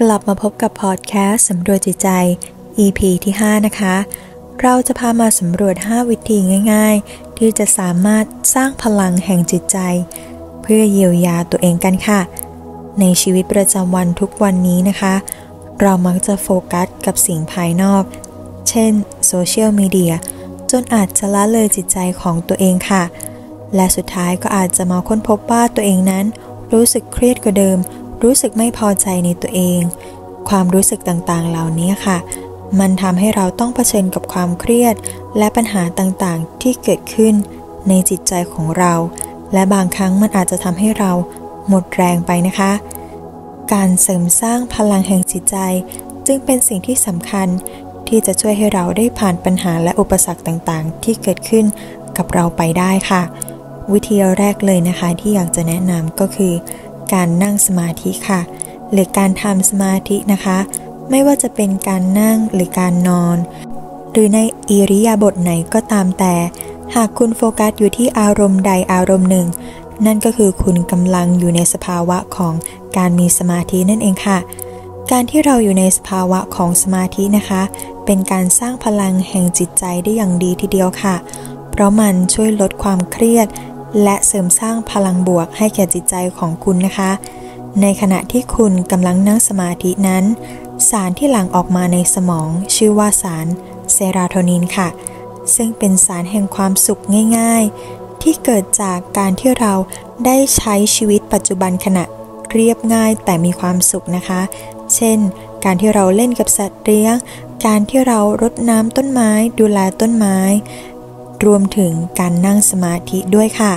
กลับมาพบกับพอดแคสต์สำรวจจิตใจ EP ที่ 5 นะคะ เราจะพามาสำรวจ 5 วิธีง่าย ๆ ที่จะสามารถสร้างพลังแห่งจิตใจ เพื่อเยียวยาตัวเองกันค่ะ ในชีวิตประจำวันทุกวันนี้นะคะ เรามักจะโฟกัสกับสิ่งภายนอก เช่นโซเชียลมีเดียจนอาจจะละเลยจิตใจของตัวเองค่ะ และสุดท้ายก็อาจจะมาค้นพบว่าตัวเองนั้น รู้สึกเครียดกว่าเดิม รู้สึกไม่พอใจในตัวเอง ความรู้สึกต่างๆ เหล่านี้ค่ะ มันทำให้เราต้องเผชิญกับความเครียด และปัญหาต่างๆ ที่เกิดขึ้นในจิตใจของเรา และบางครั้งมันอาจจะทำให้เราหมดแรงไปนะคะ การเสริมสร้างพลังแห่งจิตใจ จึงเป็นสิ่งที่สำคัญที่จะช่วยให้เราได้ผ่านปัญหาและอุปสรรคต่างๆ ที่เกิดขึ้นกับเราไปได้ค่ะ วิธีแรกเลยนะคะที่อยากจะแนะนำก็คือ การนั่งสมาธิค่ะ หรือการทำสมาธินะคะ ไม่ว่าจะเป็นการนั่งหรือการนอน หรือในอิริยาบถไหนก็ตามแต่ หากคุณโฟกัสอยู่ที่อารมณ์ใดอารมณ์หนึ่ง นั่นก็คือคุณกำลังอยู่ในสภาวะของการมีสมาธินั่นเองค่ะ การที่เราอยู่ในสภาวะของสมาธินะคะ เป็นการสร้างพลังแห่งจิตใจได้อย่างดีทีเดียวค่ะ เพราะมันช่วยลดความเครียด และเสริมสร้างพลังบวกให้แก่จิตใจของคุณนะคะ ในขณะที่คุณกำลังนั่งสมาธินั้น สารที่หลั่งออกมาในสมอง ชื่อว่าสารเซราโทนินค่ะ ซึ่งเป็นสารแห่งความสุขง่าย ๆ ที่เกิดจากการที่เราได้ใช้ชีวิตปัจจุบันขณะเรียบง่ายแต่มีความสุขนะคะ เช่น การที่เราเล่นกับสัตว์เลี้ยง การที่เรารดน้ำต้นไม้ ดูแลต้นไม้ รวมถึงการนั่งสมาธิด้วยค่ะ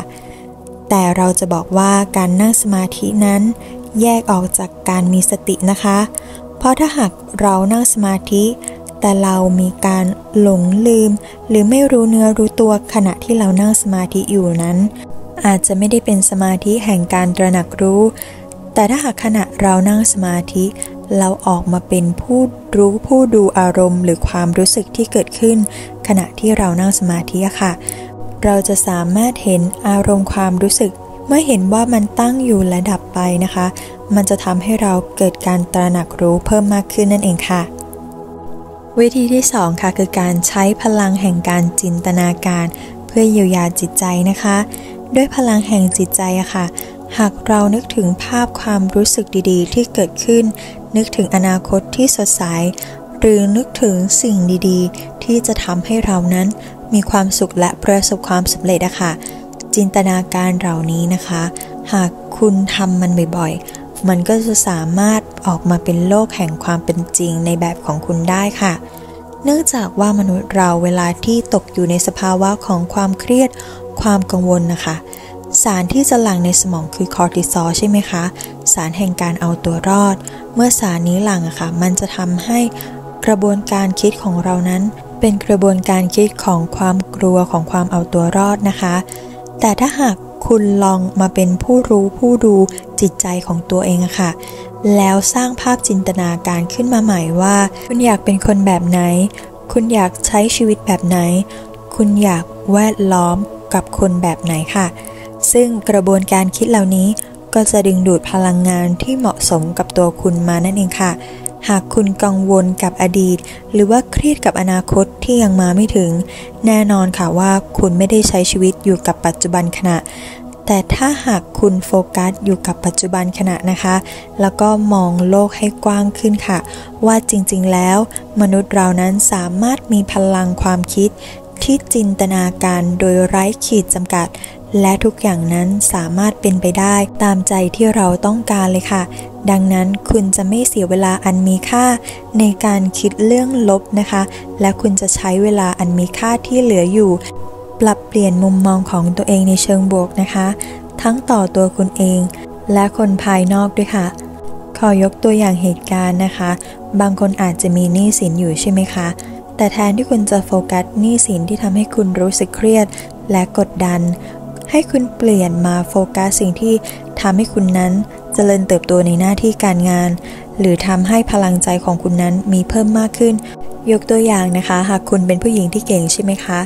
แต่เราจะบอกว่าการนั่งสมาธินั้น แยกออกจากการมีสตินะคะ เพราะถ้าหากเรานั่งสมาธิ แต่เรามีการหลงลืม หรือไม่รู้เนื้อรู้ตัวขณะที่เรานั่งสมาธิอยู่นั้น อาจจะไม่ได้เป็นสมาธิแห่งการตระหนักรู้ แต่ถ้าหากขณะเรานั่งสมาธิเราออกมาเป็นผู้รู้ผู้ดูอารมณ์หรือความรู้สึกที่เกิดขึ้น ขณะที่เรานั่งสมาธิค่ะ เราจะสามารถเห็นอารมณ์ความรู้สึก เมื่อเห็นว่ามันตั้งอยู่และดับไปนะคะ มันจะทำให้เราเกิดการตระหนักรู้เพิ่มมากขึ้นนั่นเองค่ะ วิธีที่ 2 ค่ะ คือการใช้พลังแห่งการจินตนาการ เพื่อเยียวยาจิตใจนะคะ ด้วยพลังแห่งจิตใจอะค่ะหากเรานึกถึงภาพความรู้สึกดีๆ ที่เกิดขึ้น นึกถึงอนาคตที่สดใส หรือนึกถึงสิ่งดีๆ ที่จะทำให้เรานั้นมีความสุขและประสบความสำเร็จอะคะจินตนาการเหล่านี้นะคะ หากคุณทำมันบ่อยๆ มันก็จะสามารถออกมาเป็นโลกแห่งความเป็นจริงในแบบของคุณได้ค่ะ เนื่องจากว่ามนุษย์เราเวลาที่ตกอยู่ในสภาวะของความเครียด ความกังวลนะคะ สารที่จะหลั่งในสมองคือคอร์ติซอลใช่ไหมคะ สารแห่งการเอาตัวรอด เมื่อสารนี้หลั่งอะค่ะ มันจะทำให้ กระบวนการคิดของเรานั้น เป็นกระบวนการคิดของความกลัวของความเอาตัวรอดนะคะ แต่ถ้าหากคุณลองมาเป็นผู้รู้ผู้ดูจิตใจของตัวเองอะค่ะ แล้วสร้างภาพจินตนาการขึ้นมาใหม่ว่า คุณอยากเป็นคนแบบไหน คุณอยากใช้ชีวิตแบบไหน คุณอยากแวดล้อมกับคนแบบไหนค่ะ ซึ่งกระบวนการคิดเหล่านี้ก็จะดึงดูดพลังงานที่เหมาะสมกับตัวคุณมานั่นเองค่ะ หากคุณกังวลกับอดีต หรือว่าเครียดกับอนาคตที่ยังมาไม่ถึง แน่นอนค่ะว่าคุณไม่ได้ใช้ชีวิตอยู่กับปัจจุบันขณะ แต่ถ้าหากคุณโฟกัสอยู่กับปัจจุบันขณะนะคะ แล้วก็มองโลกให้กว้างขึ้นค่ะ ว่าจริงๆแล้ว มนุษย์เรานั้นสามารถมีพลังความคิดที่จินตนาการโดยไร้ขีดจำกัด และทุกอย่างนั้นสามารถเป็นไปได้ตามใจที่เราต้องการเลยค่ะ ดังนั้นคุณจะไม่เสียเวลาอันมีค่าในการคิดเรื่องลบนะคะ และคุณจะใช้เวลาอันมีค่าที่เหลืออยู่ ปรับเปลี่ยนมุมมองของตัวเองในเชิงบวกนะคะ ทั้งต่อตัวคุณเอง และคนภายนอกด้วยค่ะ ขอยกตัวอย่างเหตุการณ์นะคะ บางคนอาจจะมีหนี้สินอยู่ใช่ไหมคะ แต่แทนที่คุณจะโฟกัสหนี้สินที่ทำให้คุณรู้สึกเครียดและกดดันให้คุณเปลี่ยนมาโฟกัสสิ่งที่ทำให้คุณนั้น เจริญเติบโตในหน้าที่การงาน หรือทำให้พลังใจของคุณนั้นมีเพิ่มมากขึ้น ยกตัวอย่างนะคะ หากคุณเป็นผู้หญิงที่เก่งใช่ไหมคะ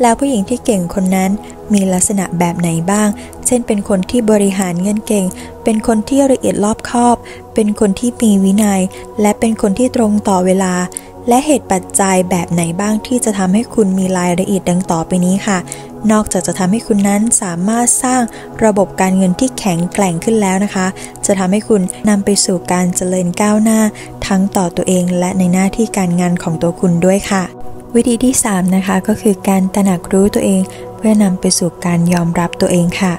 แล้วผู้หญิงที่เก่งคนนั้นมีลักษณะแบบไหนบ้าง เช่น เป็นคนที่บริหารเงินเก่ง เป็นคนที่ละเอียดรอบคอบ เป็นคนที่มีวินัย และเป็นคนที่ตรงต่อเวลา และเหตุปัจจัยแบบไหนบ้างที่จะทำให้คุณมีรายละเอียดดังต่อไปนี้ค่ะ นอกจากจะทำให้คุณนั้นสามารถสร้างระบบการเงินที่แข็งแกร่งขึ้นแล้วนะคะ จะทำให้คุณนำไปสู่การเจริญก้าวหน้า ทั้งต่อตัวเองและในหน้าที่การงานของตัวคุณด้วยค่ะ วิธีที่ 3 นะคะ ก็คือการตระหนักรู้ตัวเอง เพื่อนำไปสู่การยอมรับตัวเองค่ะ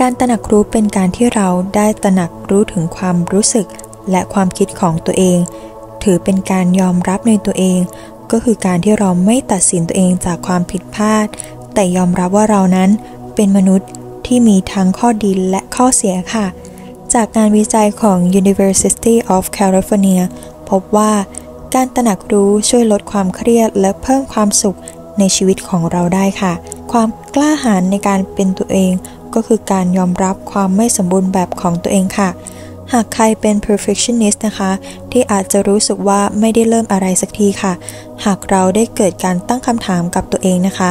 การตระหนักรู้เป็นการที่เราได้ตระหนักรู้ถึงความรู้สึก และความคิดของตัวเอง ถือเป็นการยอมรับในตัวเอง ก็คือการที่เราไม่ตัดสินตัวเองจากความผิดพลาด แต่ยอมรับว่าเรานั้นเป็นมนุษย์ที่มีทั้งข้อดีและข้อเสียค่ะ จากการวิจัยของ University of California พบว่าการตระหนักรู้ช่วยลดความเครียดและเพิ่มความสุขในชีวิตของเราได้ค่ะ ความกล้าหาญในการเป็นตัวเอง ก็คือการยอมรับความไม่สมบูรณ์แบบของตัวเองค่ะ หากใครเป็น perfectionist นะคะ ที่อาจจะรู้สึกว่าไม่ได้เริ่มอะไรสักทีค่ะ หากเราได้เกิดการตั้งคำถามกับตัวเองนะคะ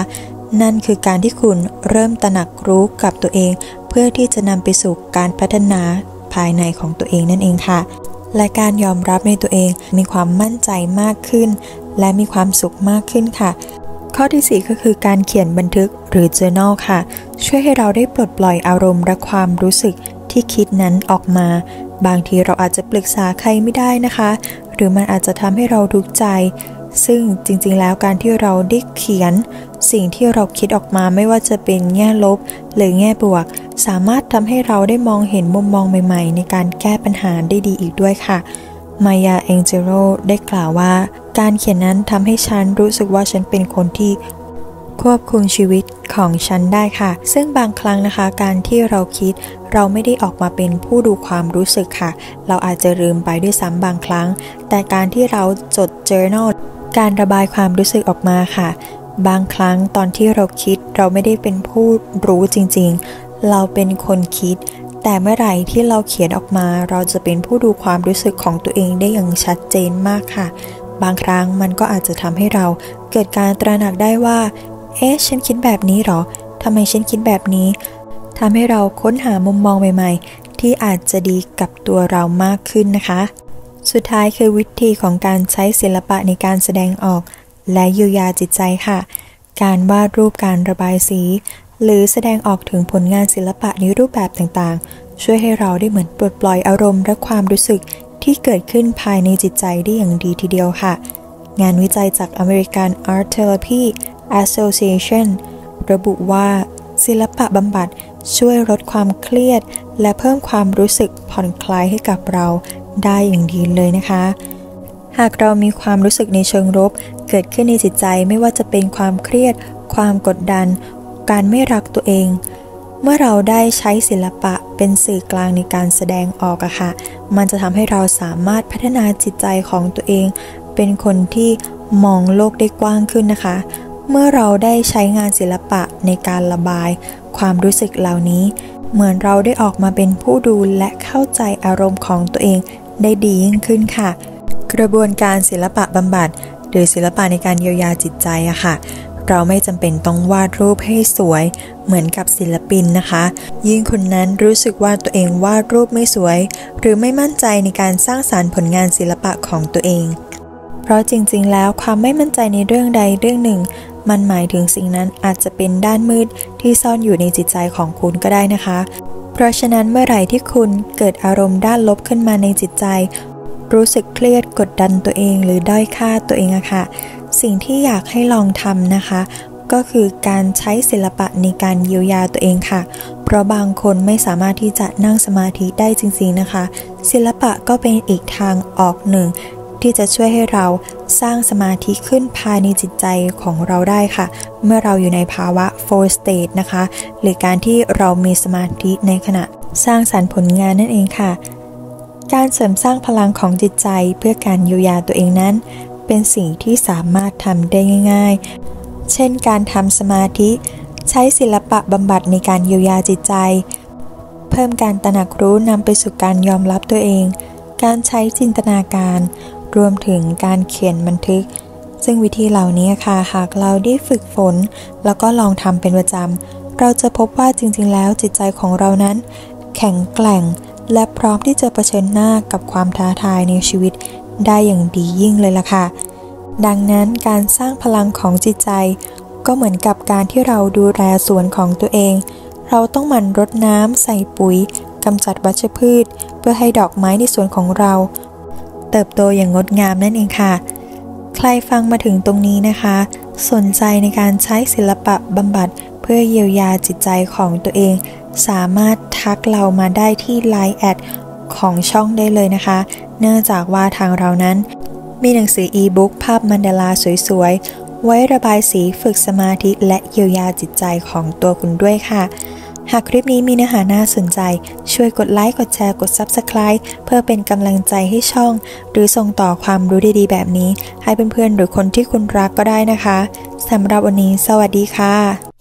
นั่นคือการที่คุณเริ่มตระหนักรู้กับตัวเอง เพื่อที่จะนำไปสู่การพัฒนาภายในของตัวเองนั่นเองค่ะ และการยอมรับในตัวเองมีความมั่นใจมากขึ้น และมีความสุขมากขึ้นค่ะข้อที่ 4 ก็คือการเขียนบันทึกหรือ journal ค่ะ ช่วยให้เราได้ปลดปล่อยอารมณ์และความรู้สึกที่คิดนั้นออกมา บางทีเราอาจจะปรึกษาใครไม่ได้นะคะ หรือมันอาจจะทำให้เราทุกข์ใจ ซึ่งจริงๆ แล้วการที่เราได้เขียน สิ่งที่เราคิดออกมาไม่ว่าจะเป็นแง่ลบ หรือแง่บวก สามารถทำให้เราได้มองเห็นมุมมองใหม่ๆ ในการแก้ปัญหาได้ดีอีกด้วยค่ะมายาเองเจโรได้กล่าวว่า การเขียนนั้นทำให้ฉันรู้สึกว่าฉันเป็นคนที่ ควบคุมชีวิตของฉันได้ค่ะ ซึ่งบางครั้งนะคะ การที่เราคิดเราไม่ได้ออกมาเป็นผู้ดูความรู้สึกค่ะ เราอาจจะลืมไปด้วยซ้ำบางครั้ง แต่การที่เราจด journal การระบายความรู้สึกออกมาค่ะ บางครั้งตอนที่เราคิดเราไม่ได้เป็นผู้รู้จริงๆ เราเป็นคนคิด แต่เมื่อไหร่ที่เราเขียนออกมา เราจะเป็นผู้ดูความรู้สึกของตัวเองได้อย่างชัดเจนมากค่ะ บางครั้งมันก็อาจจะทำให้เราเกิดการตระหนักได้ว่า เอ๊ะ ฉันคิดแบบนี้หรอ ทำไมฉันคิดแบบนี้ ทำให้เราค้นหามุมมองใหม่ ๆ ที่อาจจะดีกับตัวเรามากขึ้นนะคะ สุดท้ายคือวิธีของการใช้ศิลปะในการแสดงออก และเยียวยาจิตใจค่ะ การวาดรูปการระบายสี หรือแสดงออกถึงผลงานศิลปะในรูปแบบต่างๆ ช่วยให้เราได้เหมือนปลดปล่อยอารมณ์และความรู้สึกที่เกิดขึ้นภายในจิตใจได้อย่างดีทีเดียวค่ะ งานวิจัยจาก American Art Therapy Association ระบุว่า ศิลปะบำบัดช่วยลดความเครียด และเพิ่มความรู้สึกผ่อนคลายให้กับเราได้อย่างดีเลยนะคะ หากเรามีความรู้สึกในเชิงลบเกิดขึ้นในจิตใจไม่ว่าจะเป็นความเครียด ความกดดัน การไม่รักตัวเอง เมื่อเราได้ใช้ศิลปะเป็นสื่อกลางในการแสดงออกอะค่ะ มันจะทำให้เราสามารถพัฒนาจิตใจของตัวเอง เป็นคนที่มองโลกได้กว้างขึ้นนะคะ เมื่อเราได้ใช้งานศิลปะในการระบาย ความรู้สึกเหล่านี้ เหมือนเราได้ออกมาเป็นผู้ดูและเข้าใจอารมณ์ของตัวเองได้ดียิ่งขึ้นค่ะ กระบวนการศิลปะบำบัด หรือศิลปะในการเยียวยาจิตใจอะค่ะ เราไม่จำเป็นต้องวาดรูปให้สวยเหมือนกับศิลปินนะคะ ยิ่งคนนั้นรู้สึกว่าตัวเองวาดรูปไม่สวย หรือไม่มั่นใจในการสร้างสารรค์ผลงานศิลปะของตัวเอง เพราะจริงๆ แล้วความไม่มั่นใจในเรื่องใดเรื่องหนึ่ง มันหมายถึงสิ่งนั้นอาจจะเป็นด้านมืดที่ซ่อนอยู่ในจิตใจของคุณก็ได้นะคะ เพราะฉะนั้นเมื่อไหร่ที่คุณเกิดอารมณ์ด้านลบขึ้นมาในจิตใจ รู้สึกเครียดกดดันตัวเองหรือด้อยค่าตัวเองอะค่ะ สิ่งที่อยากให้ลองทำนะคะ ก็คือการใช้ศิลปะในการเยียวยาตัวเองค่ะ เพราะบางคนไม่สามารถที่จะนั่งสมาธิได้จริงๆนะคะ ศิลปะก็เป็นอีกทางออกหนึ่งที่จะช่วยให้เรา สร้างสมาธิขึ้นภายในจิตใจของเราได้ค่ะ เมื่อเราอยู่ในภาวะ four state นะคะ หรือการที่เรามีสมาธิในขณะสร้างสารรค์ผลงานนั่นเองค่ะ การเสริมสร้างพลังของจิตใจเพื่อการเยียวยาตัวเองนั้น เป็นสิ่งที่สามารถทำได้ง่าย ๆ เช่น การทำสมาธิ ใช้ศิลปะบำบัดในการเยียวยาจิตใจ เพิ่มการตระหนักรู้นำไปสู่การยอมรับตัวเอง การใช้จินตนาการ รวมถึงการเขียนบันทึก ซึ่งวิธีเหล่านี้ค่ะ หากเราได้ฝึกฝน แล้วก็ลองทำเป็นประจำ เราจะพบว่าจริงๆ แล้วจิตใจของเรานั้น แข็งแกร่ง และพร้อมที่จะะเผชิญหน้ากับความท้าทายในชีวิตได้อย่างดียิ่งเลยล่ะค่ะ ดังนั้นการสร้างพลังของจิตใจ ก็เหมือนกับการที่เราดูแลสวนของตัวเอง เราต้องหมั่นรดน้ำใส่ปุ๋ยกำจัดวัชพืช เพื่อให้ดอกไม้ในสวนของเรา เติบโตอย่างงดงามนั่นเองค่ะ ใครฟังมาถึงตรงนี้นะคะ สนใจในการใช้ศิลปะบำบัดเพื่อเยียวยาจิตใจของตัวเอง สามารถทักเรามาได้ที่ Line แอดของช่องได้เลยนะคะ เนื่องจากว่าทางเรานั้น มีหนังสืออีบุ๊กภาพมันดาราสวยๆ ไว้ระบายสีฝึกสมาธิและเยียวยาจิตใจของตัวคุณด้วยค่ะ หากคลิปนี้มีเนื้อหาน่าสนใจ ช่วยกดไลค์กดแชร์กด Subscribe เพื่อเป็นกำลังใจให้ช่อง หรือส่งต่อความรู้ดีๆ แบบนี้ ให้เพื่อนๆหรือคนที่คุณรักก็ได้นะคะสำหรับวันนี้ สวัสดีค่ะ